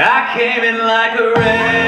I came in like a rain.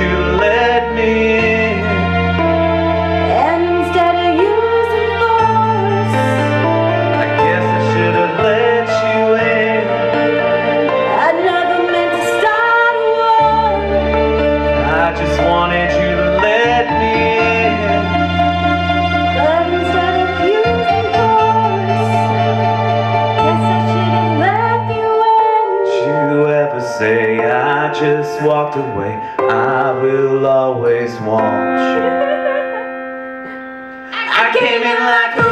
you let me in? And instead of using force, I guess I should have let you in. I never meant to start a war. I just wanted you to let me in. But instead of using force, guess I should let you in. Did you ever say I? I just walked away. I will always want you. I came in like a